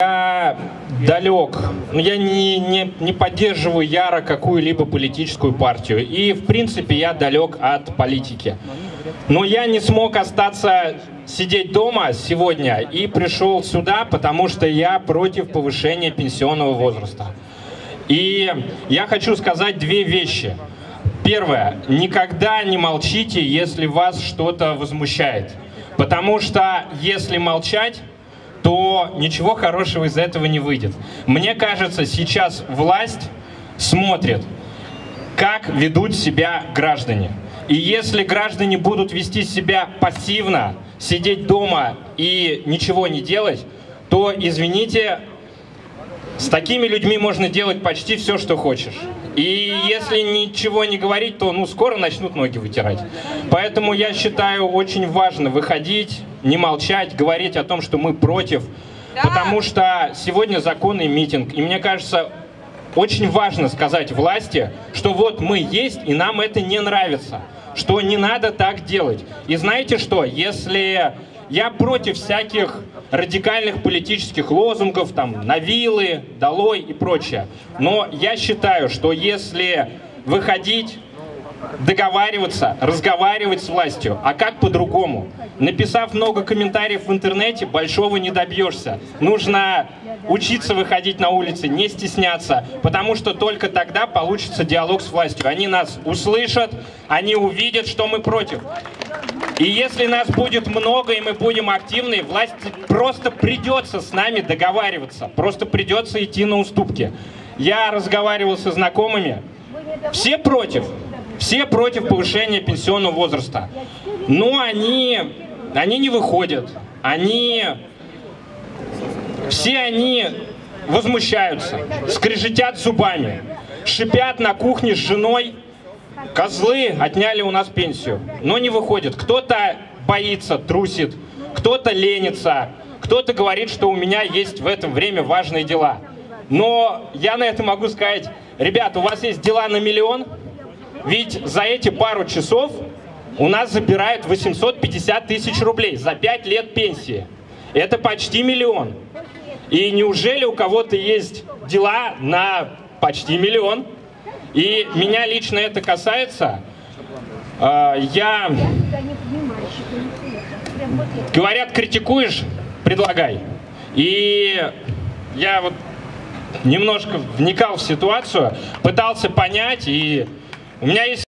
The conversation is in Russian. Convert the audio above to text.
Я далек, но я не, не, не поддерживаю яро какую-либо политическую партию. И, в принципе, я далек от политики. Но я не смог остаться сидеть дома сегодня и пришел сюда, потому что я против повышения пенсионного возраста. И я хочу сказать две вещи. Первое. Никогда не молчите, если вас что-то возмущает. Потому что если молчать, то ничего хорошего из этого не выйдет. Мне кажется, сейчас власть смотрит, как ведут себя граждане. И если граждане будут вести себя пассивно, сидеть дома и ничего не делать, то, извините, с такими людьми можно делать почти все, что хочешь. И если ничего не говорить, то ну, скоро начнут ноги вытирать. Поэтому я считаю очень важно выходить, не молчать, говорить о том, что мы против. Да. Потому что сегодня законный митинг. И мне кажется, очень важно сказать власти, что вот мы есть, и нам это не нравится. Что не надо так делать. И знаете что, если я против всяких радикальных политических лозунгов, там, на вилы, долой и прочее. Но я считаю, что если выходить договариваться, разговаривать с властью. А как по-другому? Написав много комментариев в интернете, большого не добьешься. Нужно учиться выходить на улицы, не стесняться, потому что только тогда получится диалог с властью. Они нас услышат, они увидят, что мы против. И если нас будет много, и мы будем активны, власть просто придется с нами договариваться, просто придется идти на уступки. Я разговаривал со знакомыми, все против, все против повышения пенсионного возраста. Но они, они не выходят, они, все они возмущаются, скрежетят зубами, шипят на кухне с женой, Козлы отняли у нас пенсию, но не выходят. Кто-то боится, трусит, кто-то ленится, кто-то говорит, что у меня есть в это время важные дела. Но я на это могу сказать, ребят, у вас есть дела на миллион, ведь за эти пару часов у нас забирают 850 тысяч рублей за 5 лет пенсии. Это почти миллион. И неужели у кого-то есть дела на почти миллион? И меня лично это касается. А, я... Говорят, критикуешь, предлагай. И я вот немножко вникал в ситуацию, пытался понять, и у меня есть